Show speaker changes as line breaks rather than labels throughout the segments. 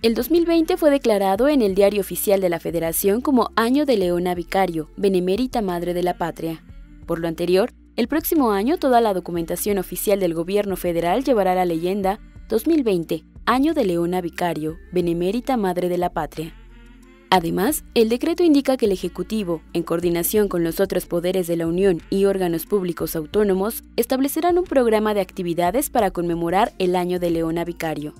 El 2020 fue declarado en el Diario Oficial de la Federación como Año de Leona Vicario, Benemérita Madre de la Patria. Por lo anterior, el próximo año toda la documentación oficial del gobierno federal llevará la leyenda 2020, Año de Leona Vicario, Benemérita Madre de la Patria. Además, el decreto indica que el Ejecutivo, en coordinación con los otros poderes de la Unión y órganos públicos autónomos, establecerán un programa de actividades para conmemorar el Año de Leona Vicario.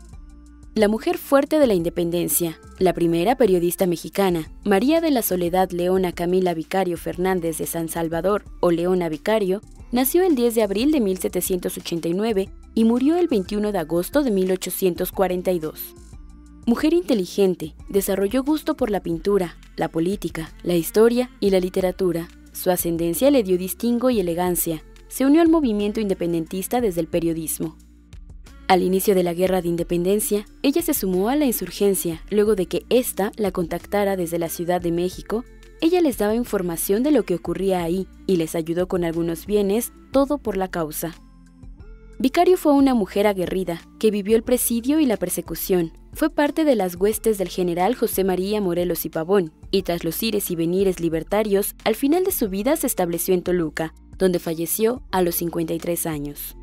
La mujer fuerte de la independencia, la primera periodista mexicana, María de la Soledad Leona Camila Vicario Fernández de San Salvador o Leona Vicario, nació el 10 de abril de 1789 y murió el 21 de agosto de 1842. Mujer inteligente, desarrolló gusto por la pintura, la política, la historia y la literatura. Su ascendencia le dio distingo y elegancia. Se unió al movimiento independentista desde el periodismo. Al inicio de la Guerra de Independencia, ella se sumó a la insurgencia luego de que ésta la contactara desde la Ciudad de México. Ella les daba información de lo que ocurría ahí y les ayudó con algunos bienes, todo por la causa. Vicario fue una mujer aguerrida que vivió el presidio y la persecución. Fue parte de las huestes del general José María Morelos y Pavón, y tras los ires y venires libertarios, al final de su vida se estableció en Toluca, donde falleció a los 53 años.